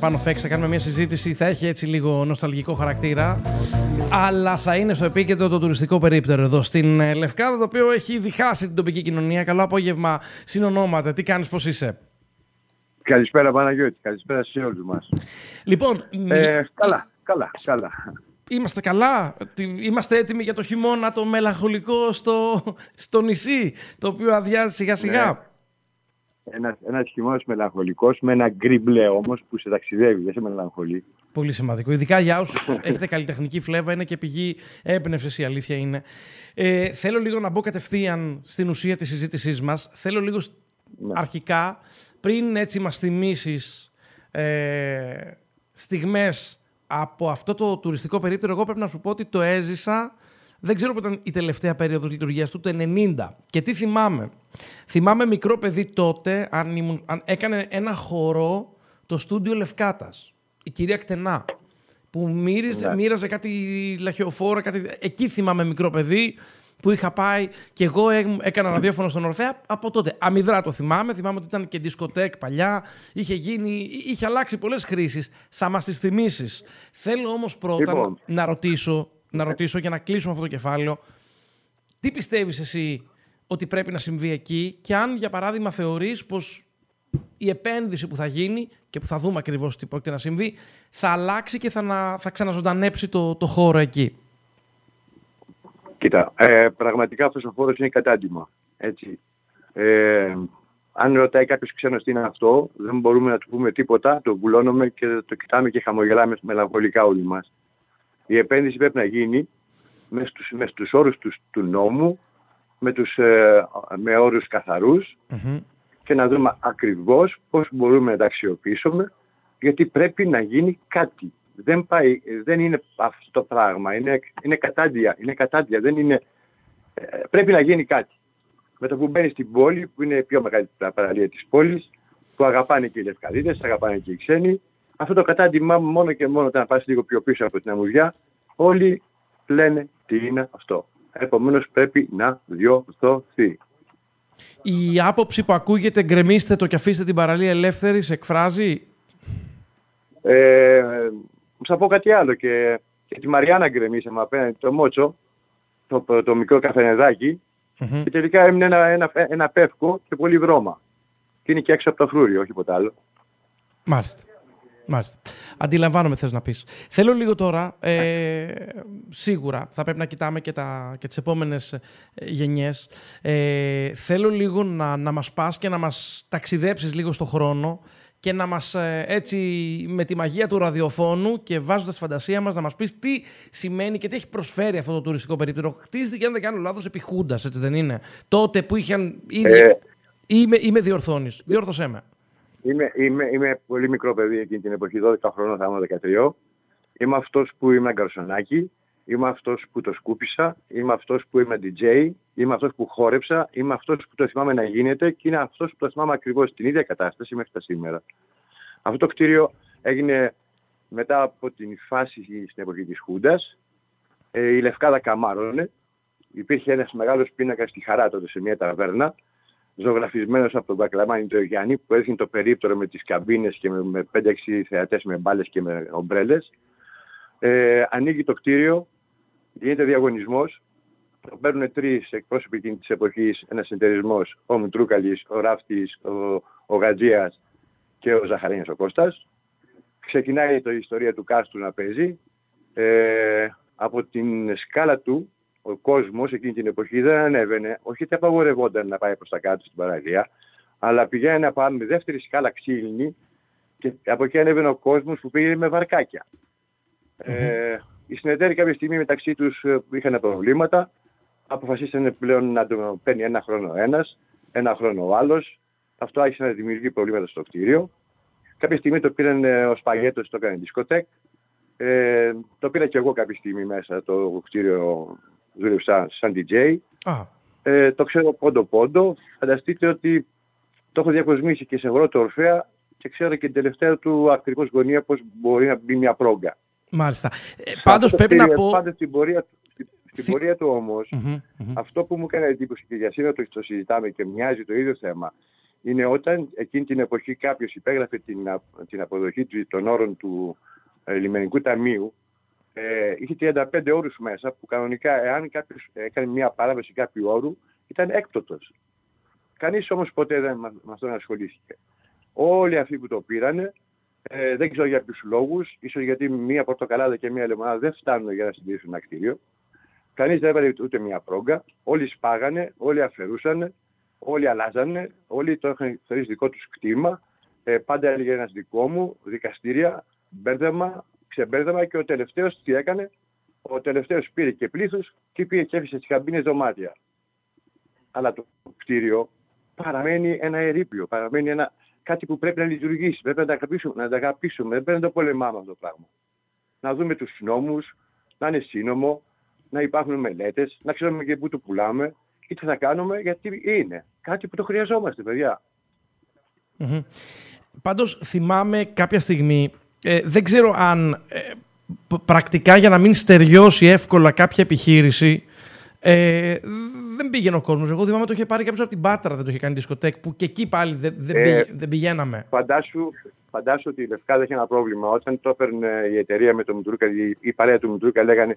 πάνω φέξα, κάνουμε μια συζήτηση, θα έχει έτσι λίγο νοσταλγικό χαρακτήρα, αλλά θα είναι στο επίκεντρο το τουριστικό περίπτερο εδώ στην ε, Λευκάδα, το οποίο έχει διχάσει την τοπική κοινωνία. Καλό απόγευμα, συνονόματα, τι κάνεις, πώς είσαι; Καλησπέρα Παναγιώτη, καλησπέρα σε όλους μας. Λοιπόν, Ε, καλά, καλά, καλά. είμαστε καλά, Τι- είμαστε έτοιμοι για το χειμώνα το μελαγχολικό στο, στο νησί, το οποίο αδειάζει σιγά σιγά. Ναι. Ένας, ένας χειμώνας μελαγχολικός με ένα γκρι μπλε όμως που σε ταξιδεύει, δεν σε μελαγχολεί. Πολύ σημαντικό. Ειδικά για όσους έχετε καλλιτεχνική φλέβα, είναι και πηγή έμπνευσης, η αλήθεια είναι. Ε, θέλω λίγο να μπω κατευθείαν στην ουσία της συζήτησής μας. Θέλω λίγο σ- Ναι. αρχικά, πριν έτσι μας θυμίσεις ε, στιγμές από αυτό το τουριστικό περίπτερο, εγώ πρέπει να σου πω ότι το έζησα. Δεν ξέρω πότε ήταν η τελευταία περίοδος λειτουργίας του, το 90. Και τι θυμάμαι; Θυμάμαι μικρό παιδί τότε, αν, ήμουν, αν έκανε ένα χορό το στούντιο Λευκάτας. Η κυρία Κτενά. Που μύριζε, Ναι. μοίραζε κάτι λαχιοφόρα, κάτι... εκεί θυμάμαι μικρό παιδί που είχα πάει και εγώ έ- έκανα ραδιόφωνο στον Ορφέα από τότε. Αμυδρά το θυμάμαι. Θυμάμαι ότι ήταν και δισκοτέκ παλιά. Είχε γίνει, είχε αλλάξει πολλές χρήσεις. Θα μας τις θυμίσεις. Θέλω όμως πρώτα Λοιπόν. να ρωτήσω, να ρωτήσω για να κλείσουμε αυτό το κεφάλαιο. Τι πιστεύεις εσύ ότι πρέπει να συμβεί εκεί και αν για παράδειγμα θεωρείς πως η επένδυση που θα γίνει και που θα δούμε ακριβώς τι πρόκειται να συμβεί θα αλλάξει και θα, να, θα ξαναζωντανέψει το, το χώρο εκεί; Κοίτα, ε, πραγματικά αυτός ο χώρος είναι κατάντημα. Έτσι. Ε, αν ρωτάει κάποιος ξένος τι είναι αυτό, δεν μπορούμε να του πούμε τίποτα, το βουλώνουμε και το κοιτάμε και χαμογελάμε μελαγχολικά όλοι μας. Η επένδυση πρέπει να γίνει με στους, με στους όρους τους, του νόμου, με, τους, ε, με όρους καθαρούς Μμμ. και να δούμε ακριβώς πώς μπορούμε να τα αξιοποιήσουμε γιατί πρέπει να γίνει κάτι. Δεν, πάει, δεν είναι αυτό το πράγμα, είναι, είναι κατάντια, είναι κατάντια, δεν είναι, ε, πρέπει να γίνει κάτι. Με το που μπαίνει στην πόλη, που είναι η πιο μεγάλη παραλία της πόλης, που αγαπάνε και οι Λευκαδίτες, αγαπάνε και οι ξένοι, αυτό το κατάντημα μόνο και μόνο όταν πας λίγο πιο πίσω από την αμμουδιά, όλοι λένε τι είναι αυτό. Επομένως πρέπει να διορθωθεί. Η άποψη που ακούγεται γκρεμίστε το και αφήστε την παραλία ελεύθερη σε εκφράζει; Ε, θα πω κάτι άλλο και, και τη Μαριάννα γκρεμίσαμε απέναντι το Μότσο, το, το μικρό καφενεδάκι Μμμ. και τελικά έμεινε ένα, ένα, ένα πεύκο και πολύ βρώμα. Και είναι και έξω από το φρούρι, όχι ποτέ άλλο. Μάλιστα. Μάλιστα. Αντιλαμβάνομαι θες να πεις. Θέλω λίγο τώρα, ε, σίγουρα θα πρέπει να κοιτάμε και, τα, και τις επόμενες ε, γενιές. Ε, θέλω λίγο να, να μας πας και να μας ταξιδέψεις λίγο στο χρόνο και να μας ε, έτσι με τη μαγεία του ραδιοφώνου και βάζοντας τη φαντασία μας να μας πεις τι σημαίνει και τι έχει προσφέρει αυτό το τουριστικό περίπτερο. Χτίστηκε, αν δεν κάνω λάθος, επί Χούντας, έτσι δεν είναι; Τότε που είχαν ήδη... Ε, Ή με, ή με διορθώνεις. Διόρθωσέ με. Είμαι, είμαι, είμαι πολύ μικρό παιδί εκείνη την εποχή, 12 χρόνων θα ήμουν 13. Είμαι αυτός που είμαι γκαρσονάκι, είμαι αυτός που το σκούπισα, είμαι αυτός που είμαι DJ, είμαι αυτός που χόρεψα, είμαι αυτός που το θυμάμαι να γίνεται και είναι αυτός που το θυμάμαι ακριβώς την ίδια κατάσταση μέχρι τα σήμερα. Αυτό το κτίριο έγινε μετά από την φάση στην εποχή της Χούντας. Ε, η Λευκάδα καμάρωνε. Υπήρχε ένας μεγάλος πίνακας στη Χαρά τότε σε μια ταβέρνα ζωγραφισμένος από τον Μπακλαμάνι το Γιάννη που έδειχνε το περίπτερο με τις καμπίνες και με, με 5-6 θεατές με μπάλες και με ομπρέλες. Ε, ανοίγει το κτίριο, γίνεται διαγωνισμός. Το παίρνουν τρεις εκπρόσωποι εκείνη της εποχής, ένας συνεταιρισμός, ο Μητρούκαλης, ο Ράφτης, ο, ο Γατζίας και ο Ζαχαρίνια ο Κώστας. Ξεκινάει το ιστορία του κάστου να παίζει. Ε, από την σκάλα του ο κόσμος εκείνη την εποχή δεν ανέβαινε, όχι ότι απαγορευόταν να πάει προς τα κάτω στην παραλία, αλλά πηγαίνει να πάμε με δεύτερη σκάλα ξύλινη και από εκεί ανέβαινε ο κόσμος που πήγε με βαρκάκια. Ε, οι συνεταίροι κάποια στιγμή μεταξύ τους είχαν προβλήματα. Αποφασίσανε πλέον να το παίρνει ένα χρόνο ο ένας, ένα χρόνο ο άλλος. Αυτό άρχισε να δημιουργεί προβλήματα στο κτίριο. Κάποια στιγμή το πήραν ε, ο Σπαγέτος, το έκανε δισκοτέκ. Ε, το πήρα και εγώ κάποια στιγμή μέσα το κτίριο δούλεψα σαν DJ. Α, Ε, το ξέρω πόντο-πόντο. Φανταστείτε ότι το έχω διακοσμήσει και σε αγρό το Ορφέα και ξέρω και την τελευταία του ακριβώς γωνία πώς μπορεί να μπει μια πρόγκα. μάλιστα. Ε, πάντως Αυτό το πρέπει να κτίριο, πω... Πάντα στην πορεία, του- στην, στην Θυ- πορεία του όμως, Μμμ, μμμ. αυτό που μου έκανε εντύπωση και για σήμερα το, το συζητάμε και μοιάζει το ίδιο θέμα, είναι όταν εκείνη την εποχή κάποιος υπέγραφε την, την αποδοχή των όρων του ε, λιμενικού ταμείου, ε, είχε 35 όρους μέσα που κανονικά εάν κάποιος έκανε μια παράβαση κάποιου όρου ήταν έκπτωτος. Κανείς όμως ποτέ δεν με αυτόν ασχολήθηκε. Όλοι αυτοί που το πήρανε, ε, δεν ξέρω για ποιους λόγους, ίσως γιατί μία πορτοκαλάδα και μία λεμονάδα δεν φτάνουν για να συντηρήσουν ένα κτίριο. Κανείς δεν έβαλε ούτε μία πρόγκα. Όλοι σπάγανε, όλοι αφαιρούσαν, όλοι αλλάζανε, όλοι το είχαν θεωρήσει δικό τους κτήμα. Ε, πάντα έλεγε ένας δικό μου, δικαστήρια, μπέρδεμα, ξεμπέρδεμα και ο τελευταίος τι έκανε; Ο τελευταίος πήρε και πλήθος και πήγε και έφυσε τις καμπίνες δωμάτια. Αλλά το κτίριο παραμένει ένα ερείπιο, παραμένει ένα, κάτι που πρέπει να λειτουργήσει. Πρέπει να τα αγαπήσουμε, να τα αγαπήσουμε. Δεν πρέπει να το πολεμάμε αυτό το πράγμα. Να δούμε τους νόμους, να είναι σύνομο, να υπάρχουν μελέτες, να ξέρουμε και πού το πουλάμε και τι θα κάνουμε, γιατί είναι κάτι που το χρειαζόμαστε, παιδιά. Mm-hmm. Πάντως θυμάμαι κάποια στιγμή, ε, δεν ξέρω αν ε, πρακτικά για να μην στεριώσει εύκολα κάποια επιχείρηση, ε, δεν πήγαινε ο κόσμος. Εγώ θυμάμαι το είχε πάρει κάποιος από την Πάτρα, δεν το είχε κάνει δισκοτέκ, που και εκεί πάλι δεν, δεν, ε, δεν πηγαίναμε. Φαντάσου, φαντάσου ότι η Λευκάδα είχε ένα πρόβλημα. Όταν το έπαιρνε η εταιρεία με το Μητρούκα, η, η παρέα του Μητρούκα λέγανε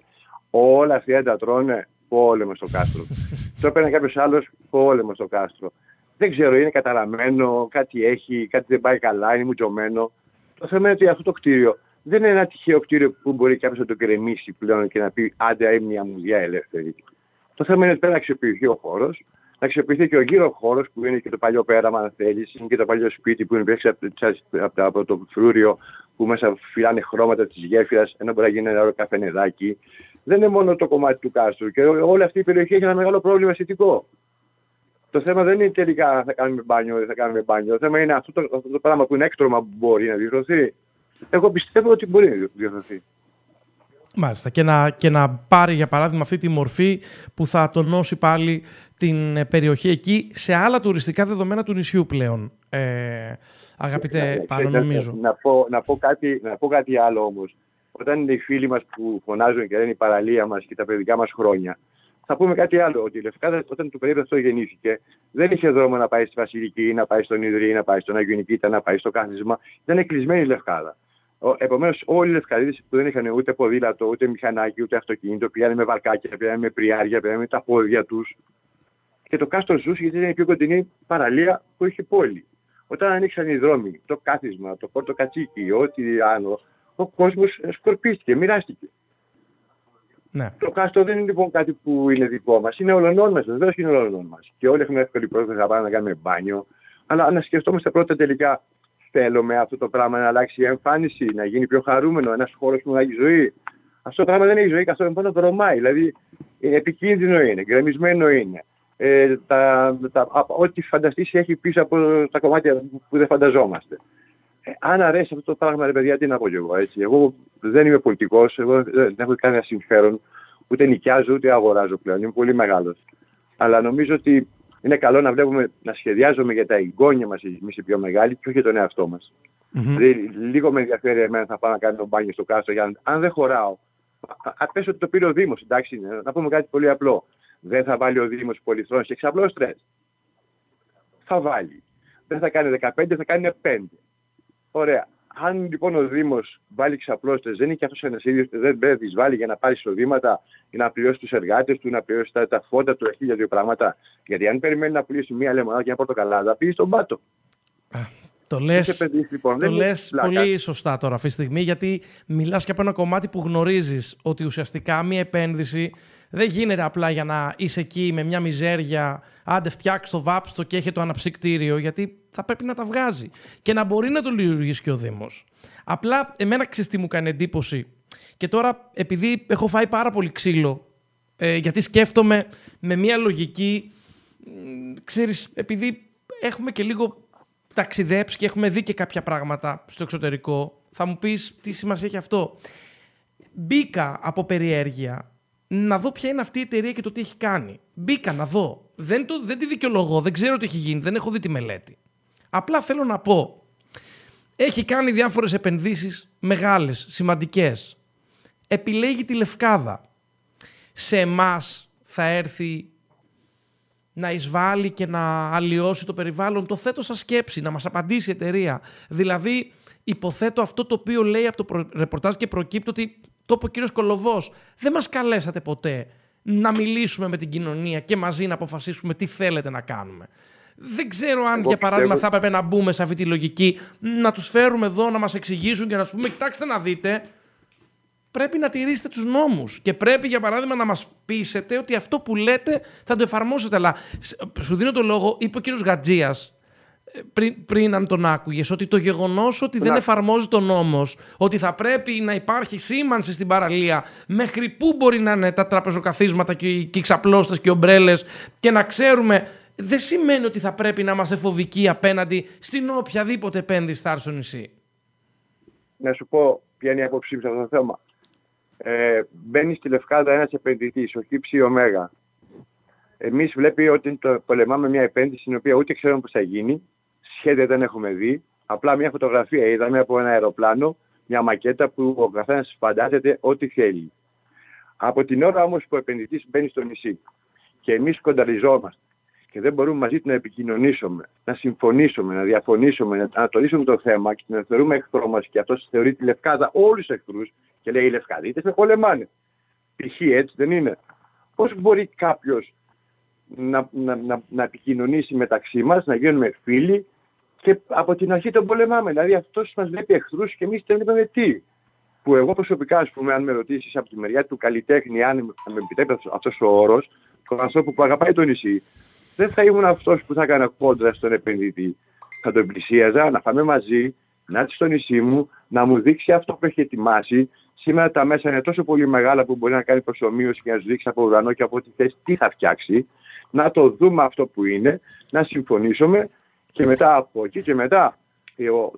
Όλα αυτοί τα τρώνε πόλεμο στο κάστρο. το έπαιρνε κάποιος άλλος πόλεμο στο κάστρο. Δεν ξέρω, είναι καταραμένο, κάτι έχει, κάτι δεν πάει καλά, είναι μουτζωμένο. Το θέμα είναι ότι αυτό το κτίριο δεν είναι ένα τυχαίο κτίριο που μπορεί κάποιος να το κρεμίσει πλέον και να πει Άντε, έμεινε μια μουδιά ελεύθερη. Το θέμα είναι ότι πρέπει να αξιοποιηθεί ο χώρος, να αξιοποιηθεί και ο γύρο χώρος που είναι και το παλιό πέραμα, αν θέλεις, είναι και το παλιό σπίτι που είναι πίσω από, από, το φρούριο που μέσα φυλάνε χρώματα της γέφυρας, ενώ μπορεί να γίνει ένα ωραίο καφενεδάκι. Δεν είναι μόνο το κομμάτι του κάστρου. Και όλη αυτή η περιοχή έχει ένα μεγάλο πρόβλημα αισθητικό. Το θέμα δεν είναι τελικά αν θα κάνουμε μπάνιο ή δεν θα κάνουμε μπάνιο. Το θέμα είναι αυτό το, αυτό το πράγμα που είναι έκτρωμα που μπορεί να διορθωθεί. Εγώ πιστεύω ότι μπορεί να διορθωθεί. Μάλιστα. Και να, και να πάρει για παράδειγμα αυτή τη μορφή που θα τονώσει πάλι την ε, περιοχή εκεί σε άλλα τουριστικά δεδομένα του νησιού πλέον. Ε, αγαπητέ ναι, Πάνο, νομίζω. Να πω, να, πω κάτι, να πω κάτι άλλο όμως. Όταν είναι οι φίλοι μας που φωνάζουν και λένε η παραλία μας και τα παιδικά μας χρόνια, θα πούμε κάτι άλλο. Ότι η Λευκάδα, όταν το περίοδο αυτό γεννήθηκε, δεν είχε δρόμο να πάει στη Βασιλική, να πάει στον Ιδρύ, να πάει στον Αγιο Νικήτα, να πάει στο κάθισμα. Ήταν κλεισμένη η Λευκάδα. Επομένως, όλοι οι Λευκαδίδε που δεν είχαν ούτε ποδήλατο, ούτε μηχανάκι, ούτε αυτοκίνητο, πήγανε με βαρκάκια, πήγανε με πριάρια, πήγανε με τα πόδια τους. Και το κάστρο ζούσε γιατί ήταν η πιο κοντινή παραλία που είχε πόλη. Όταν ανοίξαν οι δρόμοι, το κάθισμα, το πόρτο κατσίκι, ό,τι άλλο, ο κόσμος σκορπίστηκε, μοιράστηκε. Ναι. Το κάστρο δεν είναι λοιπόν κάτι που είναι δικό μας. Είναι ολονών μας. Βεβαίως είναι ολονών μας. Και όλοι έχουμε εύκολη πρόθεση να πάμε να κάνουμε μπάνιο. Αλλά να σκεφτόμαστε πρώτα τελικά θέλουμε αυτό το πράγμα να αλλάξει η εμφάνιση, να γίνει πιο χαρούμενο, ένας χώρος που να έχει ζωή. Αυτό το πράγμα δεν έχει ζωή καθόλου, μόνο δρομάει. Δηλαδή, επικίνδυνο είναι, γκρεμισμένο είναι. Ε, τα, τα, ό,τι φανταστείς έχει πίσω από τα κομμάτια που δεν φανταζόμαστε. Ε, αν αρέσει αυτό το πράγμα, ρε παιδιά, τι να πω κι εγώ. Έτσι. Εγώ δεν είμαι πολιτικός, εγώ δεν έχω κανένα συμφέρον, ούτε νοικιάζω ούτε αγοράζω πλέον. Είμαι πολύ μεγάλος. Αλλά νομίζω ότι είναι καλό να βλέπουμε, να σχεδιάζουμε για τα εγγόνια μας εμείς οι πιο μεγάλοι και όχι για τον εαυτό μας. Mm-hmm. Δηλαδή, λίγο με ενδιαφέρει εμένα θα πάω να κάνω μπάνιο στο κάστρο. Για αν δεν χωράω, α πέσω ότι το πήρε ο Δήμος, εντάξει, να πούμε κάτι πολύ απλό. Δεν θα βάλει ο Δήμος πολυθρόν και εξαπλώστρες. Θα βάλει. Δεν θα κάνει 15, θα κάνει 5. Ωραία. Αν λοιπόν ο Δήμος βάλει ξαπλώστες, δεν είναι και αυτός ένας ίδιος, δεν πρέπει να βάλει για να πάρει εισοδήματα, για να πληρώσει τους εργάτες του, να πληρώσει τα, τα φόντα του, χίλια δύο πράγματα. Γιατί αν περιμένει να πληρώσει μία λεμονάδα και ένα πορτοκαλάδα, πήγε στον πάτο. Το λε λοιπόν, το λες πολύ σωστά τώρα αυτή τη στιγμή, γιατί μιλάς και από ένα κομμάτι που γνωρίζεις ότι ουσιαστικά μία επένδυση δεν γίνεται απλά για να είσαι εκεί με μια μιζέρια, άντε φτιάξει το βάψτο και έχει το αναψυκτήριο, γιατί θα πρέπει να τα βγάζει και να μπορεί να το λειτουργήσει και ο Δήμος. Απλά εμένα ξέρεις τι μου κάνει εντύπωση. Και τώρα, επειδή έχω φάει πάρα πολύ ξύλο, ε, γιατί σκέφτομαι με μια λογική, ξέρεις, επειδή έχουμε και λίγο ταξιδέψει και έχουμε δει και κάποια πράγματα στο εξωτερικό, θα μου πεις τι σημασία έχει αυτό. Μπήκα από περιέργεια να δω ποια είναι αυτή η εταιρεία και το τι έχει κάνει. Μπήκα να δω. Δεν, το, δεν τη δικαιολογώ, δεν ξέρω τι έχει γίνει, δεν έχω δει τη μελέτη. Απλά θέλω να πω, έχει κάνει διάφορες επενδύσεις μεγάλες, σημαντικές. Επιλέγει τη Λευκάδα. Σε εμάς θα έρθει να εισβάλλει και να αλλοιώσει το περιβάλλον, το θέτω σαν σκέψη, να μας απαντήσει η εταιρεία. Δηλαδή, υποθέτω αυτό το οποίο λέει από το ρεπορτάζ και προκύπτει ότι το είπε ο κύριος Κολοβός, δεν μας καλέσατε ποτέ να μιλήσουμε με την κοινωνία και μαζί να αποφασίσουμε τι θέλετε να κάνουμε. Δεν ξέρω αν, για παράδειγμα, θα έπρεπε να μπούμε σε αυτή τη λογική, να τους φέρουμε εδώ να μας εξηγήσουν και να τους πούμε, κοιτάξτε να δείτε, πρέπει να τηρήσετε τους νόμους και πρέπει, για παράδειγμα, να μας πείσετε ότι αυτό που λέτε θα το εφαρμόσετε. Αλλά σου δίνω το λόγο, είπε ο κύριος Γατζίας, ε, πριν, πριν αν τον άκουγες, ότι το γεγονός ότι δεν εφαρμόζει τον νόμος, ότι θα πρέπει να υπάρχει σήμανση στην παραλία, μέχρι πού μπορεί να είναι τα τραπεζοκαθίσματα και οι, και οι ξαπλώστες και οι ομπρέλες, και να ξέρουμε, δεν σημαίνει ότι θα πρέπει να είμαστε φοβικοί απέναντι στην οποιαδήποτε επένδυση θα έρθει στο νησί. Να σου πω ποια είναι η άποψή μου σε αυτό το θέμα. Ε, μπαίνει στη Λευκάδα ένας επενδυτής, ο Χύψη Ωμέγα. Εμείς βλέπει ότι το πολεμάμε μια επένδυση την οποία ούτε ξέρουμε πώς θα γίνει, σχέδια δεν έχουμε δει. Απλά μια φωτογραφία είδαμε από ένα αεροπλάνο, μια μακέτα που ο καθένας φαντάζεται ό,τι θέλει. Από την ώρα όμως που ο επενδυτής μπαίνει στο νησί και εμείς κονταριζόμαστε και δεν μπορούμε μαζί του να επικοινωνήσουμε, να συμφωνήσουμε, να διαφωνήσουμε, να ανατολίσουμε το θέμα και να θεωρούμε εχθρό μας και αυτός θεωρεί τη Λευκάδα όλους του εχθρούς και λέει οι Λευκαδίτες με πολεμάνε. Π.χ. έτσι δεν είναι. Πώς μπορεί κάποιος να, να, να, να επικοινωνήσει μεταξύ μας, να γίνουμε φίλοι και από την αρχή τον πολεμάμε. Δηλαδή αυτός μας βλέπει εχθρούς και εμείς δεν είπαμε τι. Που εγώ προσωπικά, ας πούμε, αν με ρωτήσεις από τη μεριά του καλλιτέχνη, αν με επιτρέπεται αυτός ο όρος, του ανθρώπου που αγαπάει το νησί, δεν θα ήμουν αυτός που θα έκανα κόντρα στον επενδυτή. Θα τον πλησίαζα, να πάμε μαζί, να έρθει στο νησί μου, να μου δείξει αυτό που έχει ετοιμάσει. Σήμερα τα μέσα είναι τόσο πολύ μεγάλα που μπορεί να κάνει προσωμείωση και να σου δείξει από ουρανό και από ό,τι θες τι θα φτιάξει. Να το δούμε αυτό που είναι, να συμφωνήσουμε και μετά από εκεί και μετά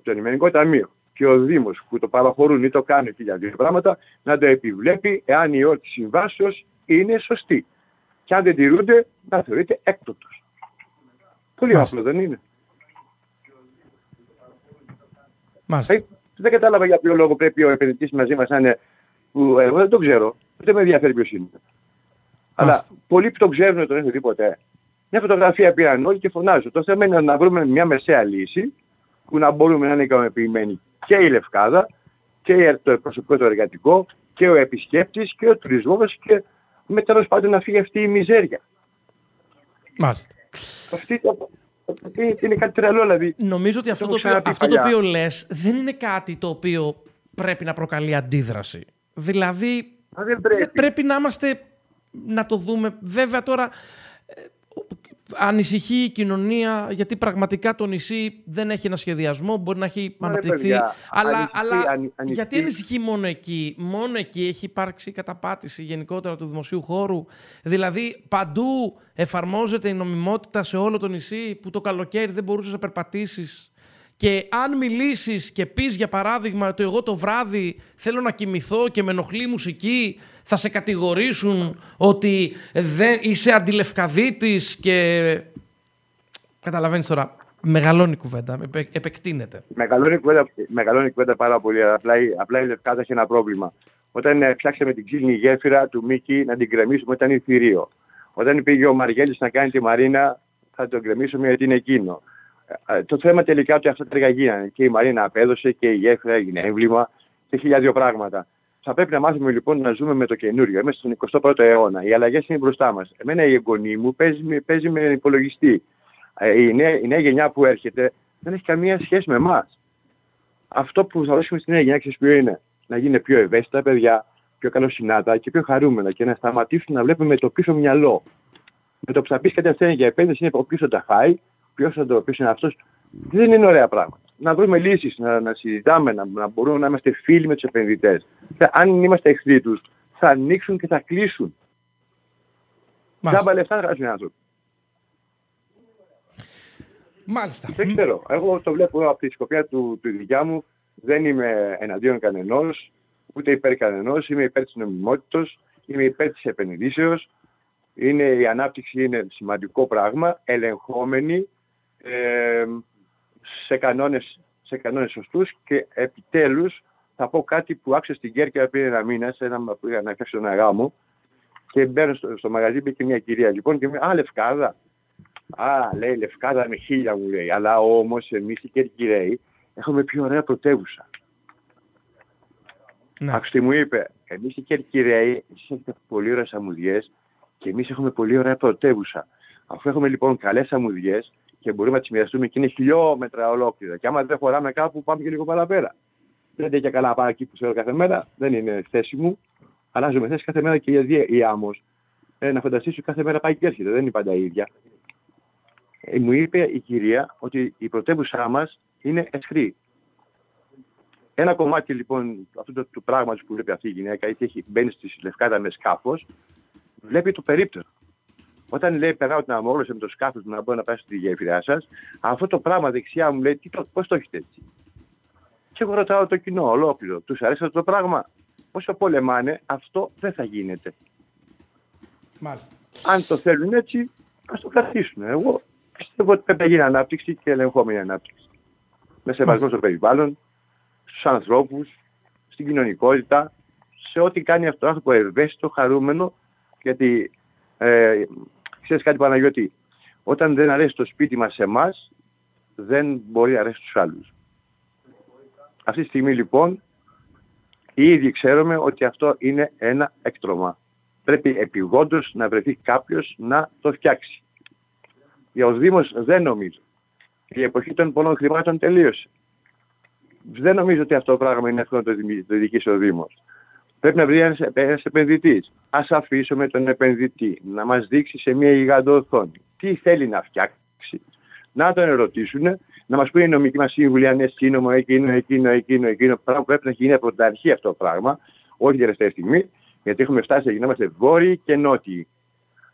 το Ενημερικό Ταμείο και ο Δήμος που το παραχωρούν ή το κάνουν και για δύο πράγματα να το επιβλέπει εάν η όρτη συμβάσεω είναι σωστή. Και αν δεν τηρούνται, να θεωρείται έκτοτο. Πολύ απλό δεν είναι. Μάλιστα. Ε, δεν κατάλαβα για ποιο λόγο πρέπει ο επενδυτής μαζί μας να είναι. Που εγώ δεν το ξέρω. Δεν με ενδιαφέρει ποιος είναι. Αλλά πολλοί που το ξέρουν δεν το έχουν δει ποτέ. Μια φωτογραφία πήραν όλοι και φωνάζουν. Το θέμα είναι να βρούμε μια μεσαία λύση που να μπορούμε να είναι ικανοποιημένοι και η Λευκάδα και το προσωπικό το εργατικό και ο επισκέπτης και ο τουρισμός και με τέλος πάντων να φύγει αυτή η μιζέρια. Μάλιστα. Αυτή είναι κάτι τρελό, δηλαδή. Νομίζω ότι αυτό, το, οποίο, αυτό το οποίο λες δεν είναι κάτι το οποίο πρέπει να προκαλεί αντίδραση. Δηλαδή, δεν πρέπει. πρέπει να είμαστε να το δούμε. Βέβαια τώρα ανησυχεί η κοινωνία γιατί πραγματικά το νησί δεν έχει ένα σχεδιασμό, μπορεί να έχει αναπτυχθεί. Αλλά, αλλά γιατί ανησυχεί μόνο εκεί; Μόνο εκεί έχει υπάρξει καταπάτηση γενικότερα του δημοσίου χώρου. Δηλαδή παντού εφαρμόζεται η νομιμότητα σε όλο το νησί που το καλοκαίρι δεν μπορούσες να περπατήσεις. Και αν μιλήσεις και πεις για παράδειγμα ότι εγώ το βράδυ θέλω να κοιμηθώ και με ενοχλεί μουσική θα σε κατηγορήσουν ότι δεν είσαι αντιλευκαδίτης και... Καταλαβαίνεις τώρα, μεγαλώνει η κουβέντα, επεκτείνεται. Μεγαλώνει η κουβέντα, μεγαλώνει η κουβέντα πάρα πολύ, απλά, απλά η Λευκάδα έχει ένα πρόβλημα. Όταν ε, ψάξαμε την ξύλινη γέφυρα του Μίκη να την κρεμίσουμε ήταν η θηρίο. Όταν πήγε ο Μαργέλης να κάνει τη Μαρίνα θα τον κρεμίσουμε γιατί είναι εκείνο. Ε, ε, το θέμα τελικά ότι αυτά τα γίνανε. Και η Μαρίνα απέδωσε και η γέφυρα έγινε έμβλημα και χιλιάδιο πράγματα. Θα πρέπει να μάθουμε λοιπόν να ζούμε με το καινούριο. Είμαστε στον 21ο αιώνα. Οι αλλαγές είναι μπροστά μας. Εμένα η εγγονή μου παίζει, παίζει με υπολογιστή. Ε, η νέα, η νέα γενιά που έρχεται δεν έχει καμία σχέση με εμάς. Αυτό που θα δώσουμε στη νέα γενιά, ξέρεις ποιο είναι; Να γίνει πιο ευαίσθητα παιδιά, πιο καλοσυνάτα και πιο χαρούμενα και να σταματήσουν να βλέπουμε το πίσω μυαλό. Με το που θα πει κατευθείαν για επένδυση είναι ο ποιο θα τα φάει, ποιος θα το πει είναι αυτός. Δεν είναι ωραία πράγματα να βρούμε λύσεις, να, να συζητάμε, να, να μπορούμε να είμαστε φίλοι με τους επενδυτές. Αν είμαστε εχθροί τους, θα ανοίξουν και θα κλείσουν. Κάμπα λεφτά θα χάσουν οι άνθρωποι. Μάλιστα. Δεν ξέρω. Εγώ το βλέπω από τη σκοπιά του, του δικιά μου. Δεν είμαι εναντίον κανενός, ούτε υπέρ κανενός. Είμαι υπέρ της νομιμότητα, είμαι υπέρ της επενδύσεως. Είναι, η ανάπτυξη είναι σημαντικό πράγμα, ελεγχόμενη. Ε, σε κανόνες, σε κανόνες σωστούς και επιτέλους θα πω κάτι που άκουσα στην Κέρκυρα πριν ένα μήνα, σε ένα που είχα να φτιάξω ένα γάμο και μπαίνω στο, στο μαγαζί, μπήκε μια κυρία λοιπόν και μου λέει Α, λευκάδα. Α, λέει Λευκάδα με χίλια μου λέει. Αλλά όμως εμείς οι Κερκυραίοι έχουμε πιο ωραία πρωτεύουσα. Ναι. Άκουστε μου είπε, εμείς οι Κερκυραίοι, εσείς έχετε πολύ ωραίες αμμουδιές και εμείς έχουμε πολύ ωραία πρωτεύουσα. Αφού έχουμε λοιπόν καλές αμμουδιές και μπορούμε να τι μοιραστούμε και είναι χιλιόμετρα ολόκληρα. Και άμα δεν χωράμε κάπου, πάμε και λίγο παραπέρα. Δεν είναι και καλά πάω εκεί που θέλω κάθε μέρα, δεν είναι θέση μου. Αλλάζουμε θέση κάθε μέρα και η, η άμμος. Ε, να φανταστεί κάθε μέρα πάει και έρχεται, δεν είναι πάντα η ίδια. Ε, μου είπε η κυρία ότι η πρωτεύουσά μας είναι εσχρή. Ένα κομμάτι λοιπόν αυτού του, του πράγματος που βλέπει αυτή η γυναίκα, είτε έχει μπαίνει στη λευκάδα με σκάφο, βλέπει το περίπτερο. Όταν λέει περνάω την αμόγλωση με το σκάφος να μπορεί να πάει στη γέφυρά σας, αυτό το πράγμα δεξιά μου λέει πώς το έχετε έτσι; Και εγώ ρωτάω το κοινό ολόκληρο, τους αρέσει αυτό το πράγμα; Όσο πολεμάνε, αυτό δεν θα γίνεται. Μάλιστα. Αν το θέλουν έτσι, ας το κρατήσουν. Εγώ πιστεύω ότι πρέπει να γίνει ανάπτυξη και ελεγχόμενη ανάπτυξη. Με σεβασμό στο περιβάλλον, στους ανθρώπους, στην κοινωνικότητα, σε ό,τι κάνει αυτό το άνθρωπο ευαίσθητο, χαρούμενο, γιατί ε, ξέρεις κάτι Παναγιώτη, όταν δεν αρέσει το σπίτι μας σε εμάς, δεν μπορεί να αρέσει στου άλλους. Αυτή τη στιγμή λοιπόν ήδη ξέρουμε ότι αυτό είναι ένα έκτρωμα. Πρέπει επιγόντως να βρεθεί κάποιος να το φτιάξει. Για ο Δήμος δεν νομίζω. Η εποχή των πολλών χρημάτων τελείωσε. Δεν νομίζω ότι αυτό το πράγμα είναι εύκολο να το διοικήσει ο Δήμος. Πρέπει να βρει ένας επενδυτής. Α αφήσουμε τον επενδυτή να μας δείξει σε μια γιγαντοοθόνη τι θέλει να φτιάξει, να τον ερωτήσουν, να μας πούνε οι νομικοί μας σύμβουλοι αν είναι σύνομο, εκείνο, εκείνο, εκείνο, εκείνο. Πράγμα που πρέπει να γίνει από την αρχή αυτό το πράγμα, όχι την τελευταία στιγμή, γιατί έχουμε φτάσει να γινόμαστε βόρειοι και νότιοι.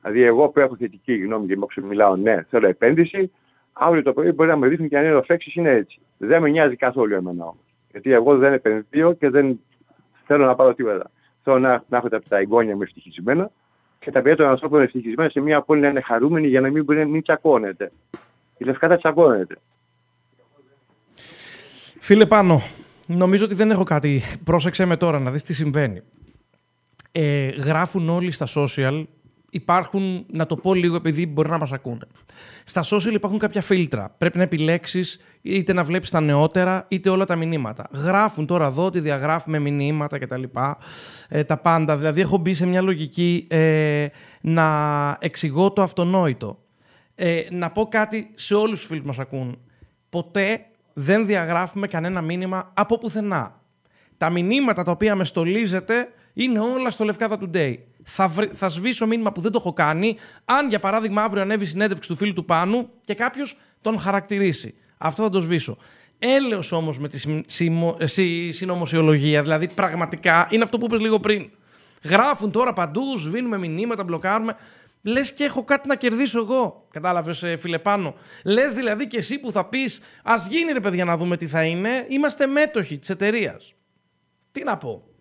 Δηλαδή, εγώ που έχω θετική γνώμη και μου μιλάω, ναι, θέλω επένδυση, αύριο το πρωί μπορεί να με δείχνουν και αν είναι ο είναι έτσι. Δεν με νοιάζει καθόλου εμένα όμως. Γιατί εγώ δεν επενδύω και δεν θέλω να πάρω τίποτα. Θέλω να, να έχω τα, τα εγγόνια μου ευτυχισμένα και τα παιδιά των ανθρώπων ευτυχισμένα σε μια πόλη να είναι χαρούμενοι για να μην μπορεί να μην τσακώνεται. Η Λευκάδα τσακώνεται. Φίλε Πάνο, νομίζω ότι δεν έχω κάτι. Πρόσεξε με τώρα να δεις τι συμβαίνει. Ε, γράφουν όλοι στα social υπάρχουν, να το πω λίγο επειδή μπορεί να μας ακούνε. Στα social υπάρχουν κάποια φίλτρα. Πρέπει να επιλέξεις είτε να βλέπεις τα νεότερα είτε όλα τα μηνύματα. Γράφουν τώρα εδώ ότι διαγράφουμε μηνύματα κτλ. Ε, τα πάντα. Δηλαδή έχω μπει σε μια λογική ε, να εξηγώ το αυτονόητο. Ε, να πω κάτι σε όλους τους φίλους μας ακούν. Ποτέ δεν διαγράφουμε κανένα μήνυμα από πουθενά. Τα μηνύματα τα οποία με στολίζετε είναι όλα στο Λευκάδα Today θα, θα σβήσω μήνυμα που δεν το έχω κάνει, αν για παράδειγμα αύριο ανέβει συνέντευξη του φίλου του Πάνου και κάποιος τον χαρακτηρίσει. Αυτό θα το σβήσω. Έλεος όμως με τη ε, συνωμοσιολογία, δηλαδή πραγματικά είναι αυτό που είπες λίγο πριν. Γράφουν τώρα παντού, σβήνουμε μηνύματα, μπλοκάρουμε. Λες και έχω κάτι να κερδίσω εγώ. Κατάλαβες, ε, φίλε Πάνο. Λες δηλαδή και εσύ που θα πεις, Α γίνει ρε παιδιά να δούμε τι θα είναι, είμαστε μέτοχοι της εταιρείας. Τι να πω.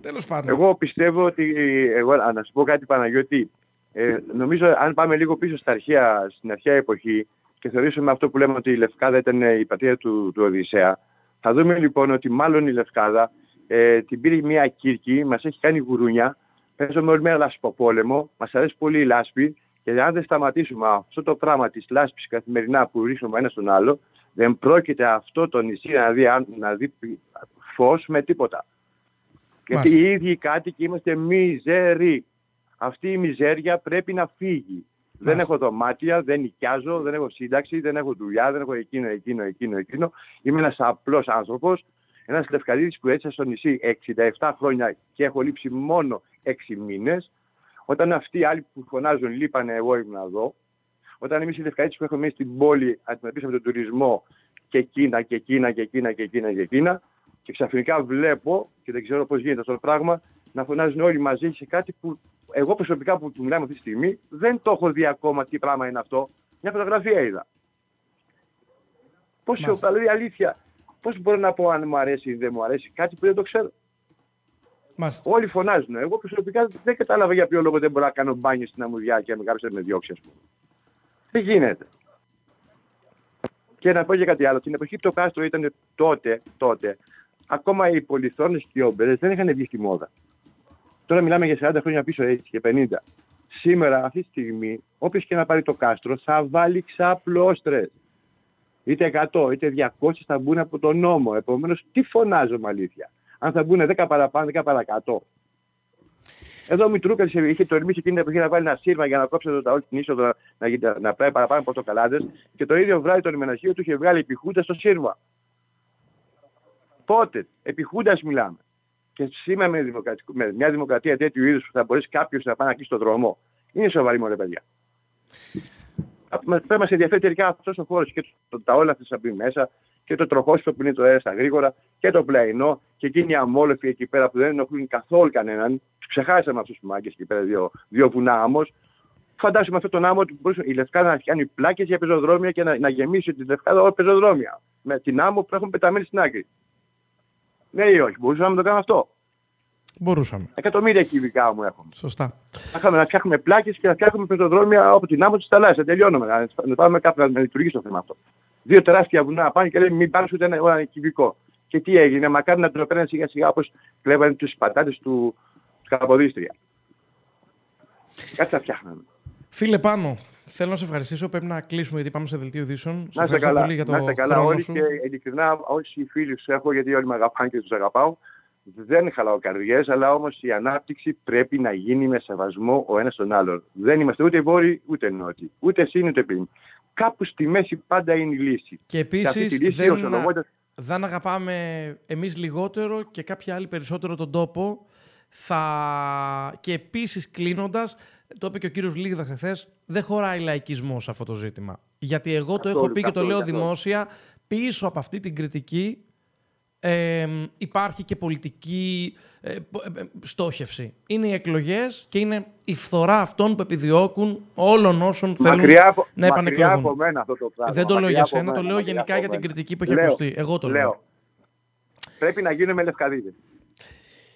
Τέλος πάντων. Εγώ πιστεύω ότι. Εγώ, να σου πω κάτι, Παναγιώτη. Ε, νομίζω, αν πάμε λίγο πίσω στα αρχαία, στην αρχαία εποχή και θεωρήσουμε αυτό που λέμε ότι η Λευκάδα ήταν η πατρίδα του, του Οδυσσέα, θα δούμε λοιπόν ότι μάλλον η Λευκάδα ε, την πήρε μια Κύρκη, μας έχει κάνει γουρούνια. Παίζουμε όλη μέρα λασποπόλεμο, μας αρέσει πολύ η λάσπη και αν δεν σταματήσουμε αυτό το πράγμα της λάσπης καθημερινά που ρίχνουμε ένα στον άλλο, δεν πρόκειται αυτό το νησί να δει, να δει φως με τίποτα. Γιατί οι ίδιοι οι κάτοικοι είμαστε μιζέροι. Αυτή η μιζέρια πρέπει να φύγει. Δεν έχω δωμάτια, δεν νοικιάζω, δεν έχω σύνταξη, δεν έχω δουλειά, δεν έχω εκείνο, εκείνο, εκείνο, εκείνο. Είμαι ένας απλός άνθρωπος, ένας λευκαδίτη που έτσι στο νησί 67 χρόνια και έχω λείψει μόνο 6 μήνες. Όταν αυτοί οι άλλοι που φωνάζουν λείπανε, εγώ ήμουν εδώ. Όταν εμείς οι λευκαδίτε που έχουμε μέσα στην πόλη αντιμετωπίσαμε τον τουρισμό και εκείνα και εκείνα και εκείνα και εκείνα και εκείνα, και ξαφνικά βλέπω, και δεν ξέρω πώς γίνεται αυτό το πράγμα, να φωνάζουν όλοι μαζί σε κάτι που εγώ προσωπικά που του μιλάμε αυτή τη στιγμή δεν το έχω δει ακόμα τι πράγμα είναι αυτό. Μια φωτογραφία είδα. Πώς δηλαδή αλήθεια, πώς μπορώ να πω αν μου αρέσει ή δεν μου αρέσει κάτι που δεν το ξέρω. Μάλιστα. Όλοι φωνάζουν. Εγώ προσωπικά δεν κατάλαβα για ποιο λόγο δεν μπορώ να κάνω μπάνιο στην αμμουδιά και με κάποιος με διώξει, ας πούμε. Δεν γίνεται; Και να πω και κάτι άλλο. Την εποχή που το κάστρο ήταν τότε, τότε ακόμα οι πολυθρόνες και οι όμπερε δεν είχαν βγει στη μόδα. Τώρα μιλάμε για 40 χρόνια πίσω έτσι και 50. σήμερα, αυτή τη στιγμή, όποιος και να πάρει το κάστρο, θα βάλει ξαπλώστρες. Είτε 100 είτε 200 θα μπουν από τον νόμο. Επομένως, τι φωνάζω με αλήθεια. Αν θα μπουν 10 παραπάνω, 10 παρακάτω. Εδώ ο Μητρούκας είχε τολμήσει εκείνη την εποχή να βάλει ένα σύρμα για να κόψει το ταόλ την είσοδο να, να, να πάει παραπάνω πορτοκαλάδες και το ίδιο βράδυ το λιμεναχείο του είχε βγάλει επιχούντα στο σύρμα. Πότε, επιχούντα μιλάμε. Και σήμερα με, με μια δημοκρατία τέτοιου είδους που θα μπορέσει κάποιος να πάει να κλείσει τον δρόμο, είναι σοβαρή μόνο παιδιά. Πρέπει να μας ενδιαφέρει τελικά αυτός ο χώρος και το, τα όλα θα μπει μέσα και το τροχόσπιτο που είναι το αέρα στα γρήγορα και το πλαϊνό και εκείνοι οι αμόλοφοι εκεί πέρα που δεν ενοχλούν καθόλου κανέναν. Τους ξεχάσαμε αυτούς τους μάγκες εκεί πέρα, δύο, δύο βουνά άμμος. Φαντάζομαι αυτόν τον άμμο ότι μπορούσε η Λευκάδα να κάνει πλάκες για πεζοδρόμια και να, να γεμίσει τη Λευκάδα όλα πεζοδρόμια. Με την άμμο που έχουν πεταμένη στην άκρη. Ναι ή όχι, μπορούσαμε να το κάνουμε αυτό. Μπορούσαμε. Εκατομμύρια κυβικά μου έχουμε. Σωστά. Θα να φτιάχνουμε πλάκες και να φτιάχνουμε πεζοδρόμια από την άμμο της θαλάσσιας. Τελειώνουμε. Να πάμε κάπου να λειτουργήσει το θέμα αυτό. Δύο τεράστια βουνά πάνε και λένε μην πάρεις ούτε ένα, ένα κυβικό. Και τι έγινε, μακάρι να το παίρνουν σιγά σιγά όπως κλέβανε τους πατάτες του, τους Καποδίστρια. Κάτι θα φτιάχναμε. Φίλε πάνω, θέλω να σε ευχαριστήσω. Πρέπει να κλείσουμε γιατί πάμε σε δελτίο ειδήσεων. Να είστε καλά, πολύ για το να είστε καλά όλοι σου. και ειλικρινά όσοι φίλοι του έχω, γιατί όλοι με αγαπάνε και τους αγαπάω, δεν χαλάω καρδιές, αλλά όμως η ανάπτυξη πρέπει να γίνει με σεβασμό ο ένας τον άλλον. Δεν είμαστε ούτε βόρειοι ούτε νότιοι. Ούτε εσύ ούτε πριν. Κάπου στη μέση πάντα είναι η λύση. Και επίσης δεν, δεν αγαπάμε εμείς λιγότερο και κάποιοι άλλοι περισσότερο τον τόπο. Θα... Και επίσης κλείνοντας, το είπε και ο κύριος Λίγδα χθες, δεν χωράει λαϊκισμός σε αυτό το ζήτημα. Γιατί εγώ το έχω πει και το λέω δημόσια, πίσω από αυτή την κριτική ε, υπάρχει και πολιτική ε, ε, στόχευση. Είναι οι εκλογές και είναι η φθορά αυτών που επιδιώκουν όλων όσων θέλουν να επανεκλογούν. από μένα αυτό το πράγμα. Δεν το λέω για σένα, το λέω γενικά για την κριτική που έχει ακουστεί. Εγώ το λέω. λέω. Πρέπει να γίνουμε λευκαδίδες.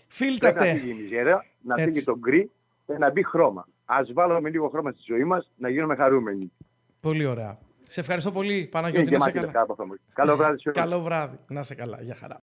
Φίλτατε. Πρέπει να φύγει η μιζέρα, να φύγει το γκρι και να μπει χρώμα. Ας βάλουμε λίγο χρώμα στη ζωή μας, να γίνουμε χαρούμενοι. Πολύ ωραία. Σε ευχαριστώ πολύ, Παναγιώτη. Να σε καλά. Καλό βράδυ. Καλό βράδυ. Να σε καλά. Για χαρά.